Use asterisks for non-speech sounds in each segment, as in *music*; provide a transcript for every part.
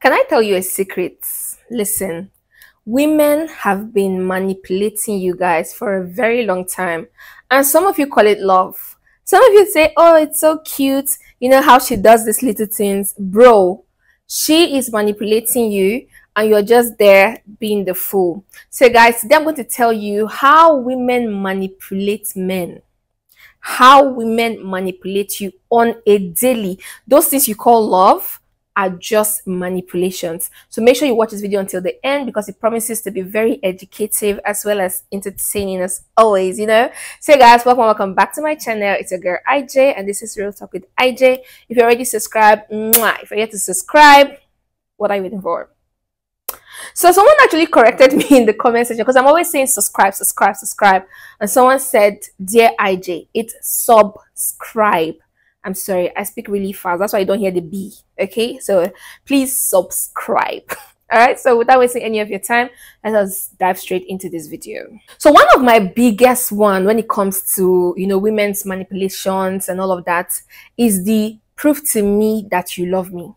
Can I tell you a secret? Listen, women have been manipulating you guys for a very long time, and some of you call it love. Some of you say, Oh, it's so cute. You know how she does these little things. Bro, she is manipulating you and you're just there being the fool. So, guys, today I'm going to tell you how women manipulate men how women manipulate you on a daily. Those things you call love are just manipulations. So make sure you watch this video until the end because it promises to be very educative as well as entertaining as always, you know. So guys, welcome, welcome back to my channel. It's your girl Ijay and this is Real Talk with Ijay. If you're already subscribed, mwah, if you're yet to subscribe, what are you waiting for? So someone actually corrected *laughs* me in the comment section because I'm always saying subscribe, subscribe, subscribe. And someone said, Dear Ijay, it's subscribe. I'm sorry, I speak really fast. That's why I don't hear the B. Okay, so please subscribe. *laughs* All right, so without wasting any of your time, let us dive straight into this video. So one of my biggest one when it comes to, you know, women's manipulations and all of that is the proof to me that you love me.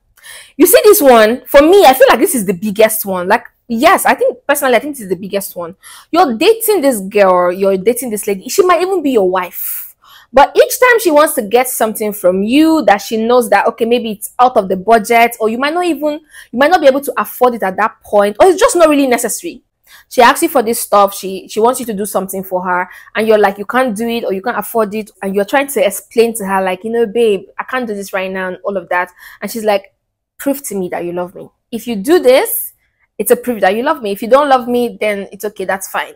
You see this one, for me, I feel like this is the biggest one. Like, yes, I think personally, I think this is the biggest one. You're dating this girl, you're dating this lady. She might even be your wife. But each time she wants to get something from you that she knows that, okay, maybe it's out of the budget, or you might not even, you might not be able to afford it at that point, or it's just not really necessary she asks you for this stuff she she wants you to do something for her and you're like you can't do it or you can't afford it and you're trying to explain to her like you know babe i can't do this right now and all of that and she's like prove to me that you love me. If you do this, it's a proof that you love me. If you don't love me, then it's okay, that's fine.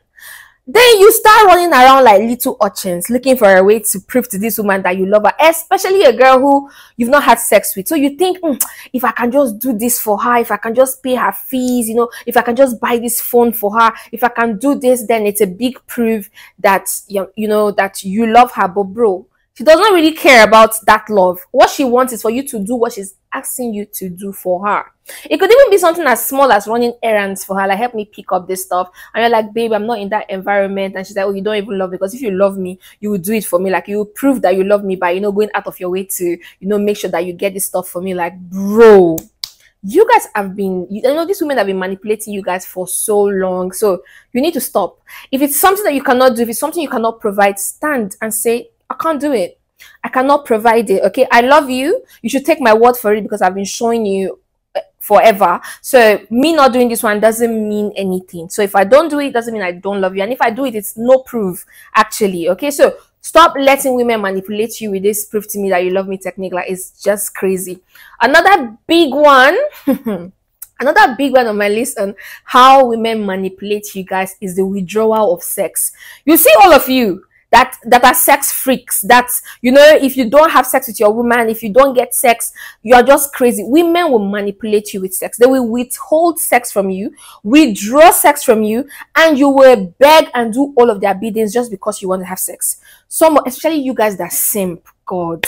Then you start running around like little urchins looking for a way to prove to this woman that you love her, especially a girl who you've not had sex with. So you think, mm, if I can just do this for her, if I can just pay her fees, you know, if I can just buy this phone for her, if I can do this, then it's a big proof that, you know, that you love her. But bro, she does not really care about that love. What she wants is for you to do what she's asking you to do for her. It could even be something as small as running errands for her, like help me pick up this stuff. And you're like, babe, I'm not in that environment. And she's like, oh, you don't even love me because if you love me, you will do it for me. Like you will prove that you love me by, you know, going out of your way to, you know, make sure that you get this stuff for me. Like, bro, you guys have been you know these women have been manipulating you guys for so long so you need to stop if it's something that you cannot do if it's something you cannot provide stand and say I can't do it. I cannot provide it. Okay. I love you. You should take my word for it because I've been showing you eh, forever. So me not doing this one doesn't mean anything. So if I don't do it, doesn't mean I don't love you. And if I do it, it's no proof actually. Okay. So stop letting women manipulate you with this proof to me that you love me technique. Like it's just crazy. Another big one. *laughs* Another big one on my list on how women manipulate you guys is the withdrawal of sex. You see all of you that that are sex freaks that you know if you don't have sex with your woman if you don't get sex you are just crazy women will manipulate you with sex they will withhold sex from you withdraw sex from you and you will beg and do all of their biddings just because you want to have sex some especially you guys that simp god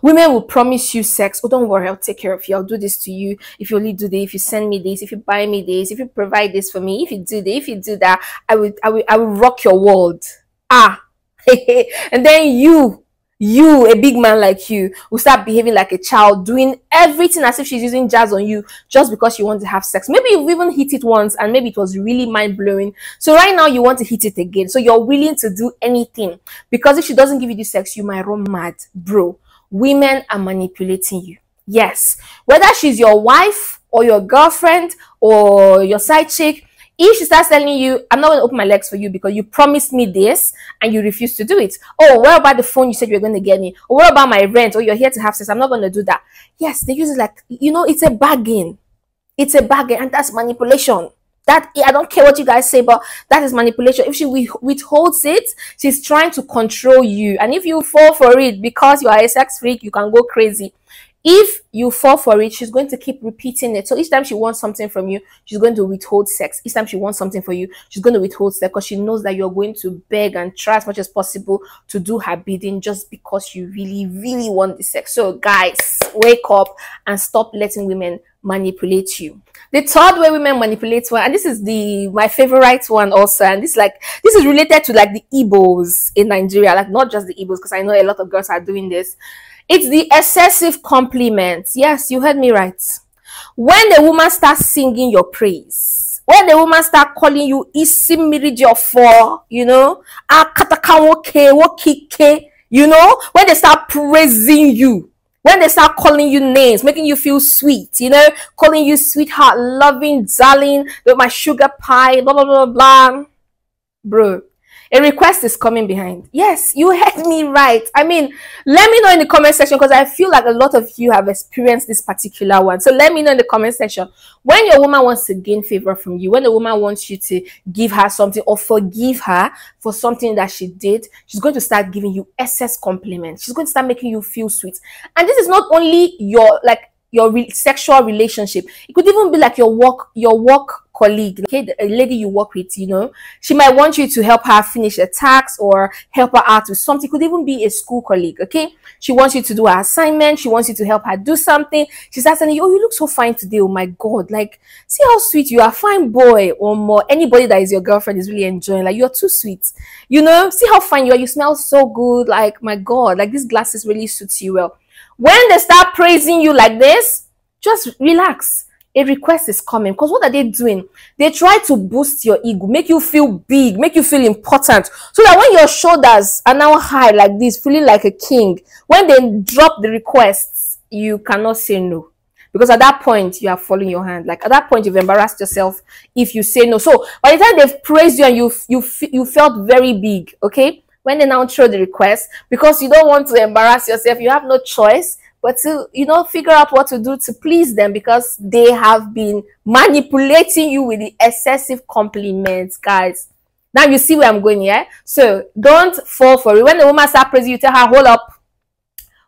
Women will promise you sex. Oh, don't worry, I'll take care of you. I'll do this to you. If you only do this, if you send me this, if you buy me this, if you provide this for me, if you do this, if you do that, I will, I will, I will rock your world ah. *laughs* And then you you a big man like you will start behaving like a child doing everything as if she's using jazz on you just because you want to have sex. Maybe you've even hit it once and maybe it was really mind-blowing. So right now you want to hit it again. So you're willing to do anything. Because if she doesn't give you the sex you might run mad. Bro women are manipulating you. Yes. Whether she's your wife or your girlfriend or your side chick if she starts telling you, I'm not going to open my legs for you because you promised me this and you refuse to do it. Oh, what about the phone you said you were going to get me? Or what about my rent? Or you're here to have sex. I'm not going to do that. Yes, they use it like, you know, it's a bargain. It's a bargain and that's manipulation. That I don't care what you guys say, but that is manipulation. If she withholds it, she's trying to control you. And if you fall for it because you are a sex freak, you can go crazy if you fall for it, she's going to keep repeating it. So each time she wants something from you, she's going to withhold sex. Each time she wants something for you, she's going to withhold sex because she knows that you're going to beg and try as much as possible to do her bidding just because you really, really want the sex. So guys, wake up and stop letting women manipulate you. The third way women manipulate one, and this is the my favorite one also, and this like this is related to like the Igbos in Nigeria, like not just the Igbos, because I know a lot of girls are doing this it's the excessive compliment. Yes, you heard me right. when the woman starts singing your praise, when the woman start calling you Isi for, you know, you know, when they start praising you, when they start calling you names, making you feel sweet, you know, calling you sweetheart, loving, darling, my sugar pie, blah, blah, blah, blah. Bro, a request is coming behind. Yes, you heard me right. I mean, let me know in the comment section because I feel like a lot of you have experienced this particular one. So let me know in the comment section when your woman wants to gain favor from you, when the woman wants you to give her something or forgive her for something that she did, she's going to start giving you excess compliments. She's going to start making you feel sweet. And this is not only your like your re sexual relationship. It could even be like your work, your work colleague, okay, a lady you work with, you know, she might want you to help her finish a task or help her out with something. Could even be a school colleague, okay? She wants you to do her assignment. She wants you to help her do something. She's asking saying, oh, you look so fine today. Oh my God. Like, see how sweet you are. Fine boy or more. Anybody that is your girlfriend is really enjoying. Like, you're too sweet. You know, see how fine you are. You smell so good. Like, my God, like these glasses really suits you well when they start praising you like this, just relax. A request is coming. Because what are they doing? They try to boost your ego, make you feel big, make you feel important. So that when your shoulders are now high like this, feeling like a king, when they drop the requests, you cannot say no. Because at that point you are following your hand. Like at that point you've embarrassed yourself if you say no. So by the time they've praised you and you you you felt very big okay? When they now throw the request because you don't want to embarrass yourself you have no choice but to you know figure out what to do to please them because they have been manipulating you with the excessive compliments guys. Now you see where i'm going yeah? So don't fall for it. When the woman start praising you tell her hold up.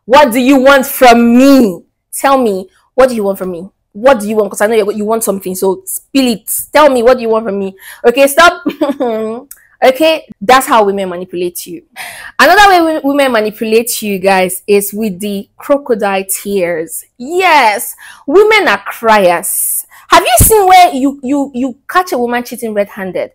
What do you want from me? Tell me what do you want from me? What do you want? Because i know you want something so spill it. Tell me what do you want from me? Okay stop *laughs* Okay, that's how women manipulate you. Another way women manipulate you guys is with the crocodile tears. Yes, women are criers. Have you seen where you you you catch a woman cheating red-handed?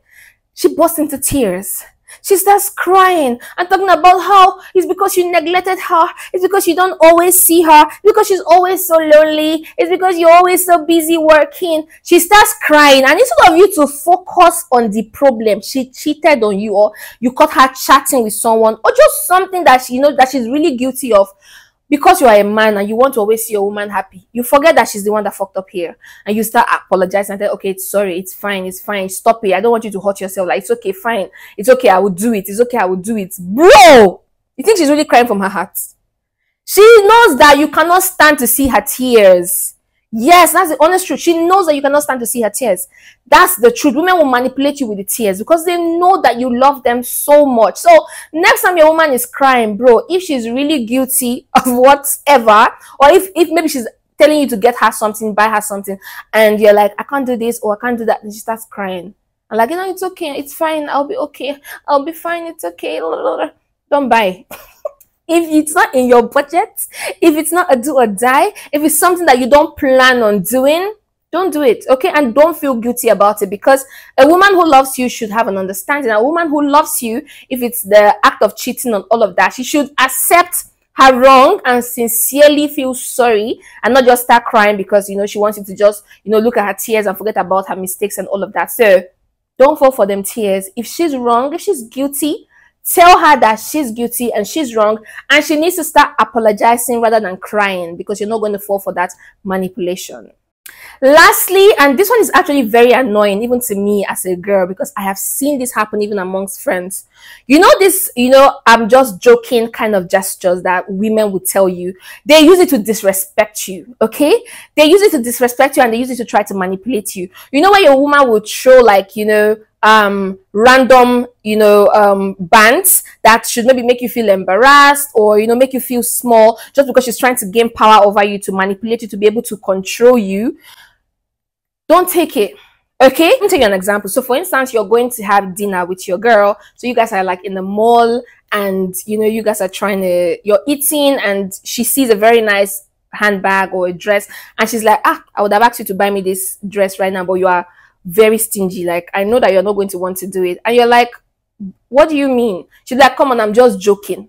She bursts into tears she starts crying and talking about how it's because you neglected her. It's because you don't always see her. because she's always so lonely. It's because you're always so busy working. She starts crying. And instead of you to focus on the problem, she cheated on you or you caught her chatting with someone or just something that she, you that she's really guilty of because you are a man and you want to always see your woman happy, you forget that she's the one that fucked up here. And you start apologizing and say, okay, it's sorry, it's fine, it's fine, stop it. I don't want you to hurt yourself. Like, it's okay, fine. It's okay, I will do it. It's okay, I will do it. Bro! You think she's really crying from her heart? She knows that you cannot stand to see her tears. Yes, that's the honest truth. She knows that you cannot stand to see her tears. That's the truth. Women will manipulate you with the tears because they know that you love them so much. So next time your woman is crying, bro, if she's really guilty *laughs* of whatever, or if, if maybe she's telling you to get her something, buy her something, and you're like, I can't do this or I can't do that, and she starts crying. I'm like, you know, it's okay, it's fine, I'll be okay, I'll be fine, it's okay. *laughs* Don't buy. *laughs* if it's not in your budget, if it's not a do or die, if it's something that you don't plan on doing, don't do it. Okay. And don't feel guilty about it because a woman who loves you should have an understanding. A woman who loves you, if it's the act of cheating on all of that, she should accept her wrong and sincerely feel sorry and not just start crying because, you know, she wants you to just, you know, look at her tears and forget about her mistakes and all of that. So don't fall for them tears. If she's wrong, if she's guilty, tell her that she's guilty and she's wrong and she needs to start apologizing rather than crying because you're not going to fall for that manipulation. Lastly and this one is actually very annoying even to me as a girl because i have seen this happen even amongst friends. You know this you know i'm just joking kind of gestures that women would tell you. They use it to disrespect you okay? They use it to disrespect you and they use it to try to manipulate you. You know when your woman would show like you know um random you know um bands that should maybe make you feel embarrassed or you know make you feel small just because she's trying to gain power over you to manipulate you to be able to control you. Don't take it okay? Let me take you an example. So for instance you're going to have dinner with your girl. So you guys are like in the mall and you know you guys are trying to you're eating and she sees a very nice handbag or a dress and she's like ah i would have asked you to buy me this dress right now but you are very stingy. Like, I know that you're not going to want to do it. And you're like, what do you mean? She's like, come on, I'm just joking.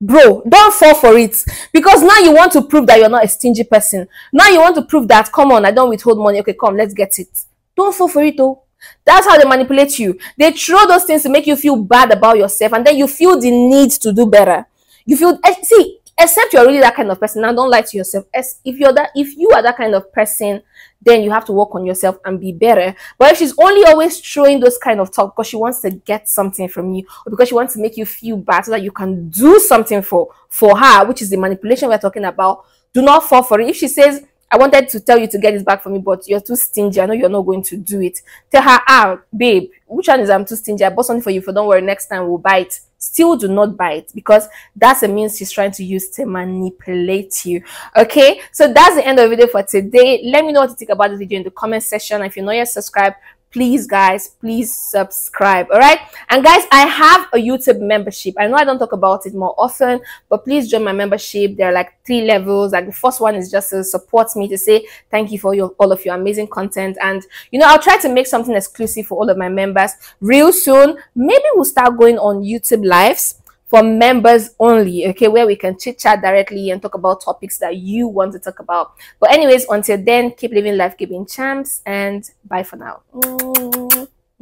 bro don't fall for it because now you want to prove that you're not a stingy person now you want to prove that come on i don't withhold money okay come let's get it don't fall for it though that's how they manipulate you they throw those things to make you feel bad about yourself and then you feel the need to do better you feel eh, see except you're really that kind of person now don't lie to yourself if you're that if you are that kind of person then you have to work on yourself and be better but if she's only always throwing those kind of talk because she wants to get something from you or because she wants to make you feel bad so that you can do something for for her which is the manipulation we're talking about do not fall for it if she says I wanted to tell you to get this back for me, but you're too stingy. I know you're not going to do it. Tell her, ah, babe, which one is I'm too stingy? I bought something for you. For don't worry, next time we'll buy it. Still do not buy it because that's a means she's trying to use to manipulate you. Okay, so that's the end of the video for today. Let me know what you think about this video in the comment section. If you're not yet subscribed, please guys please subscribe all right? And guys i have a youtube membership. I know i don't talk about it more often but please join my membership. There are like three levels. Like the first one is just to support me to say thank you for your all of your amazing content. And you know i'll try to make something exclusive for all of my members. Real soon maybe we'll start going on youtube lives for members only, okay, where we can chit chat directly and talk about topics that you want to talk about. But, anyways, until then, keep living life, keeping champs, and bye for now.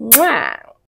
Mwah.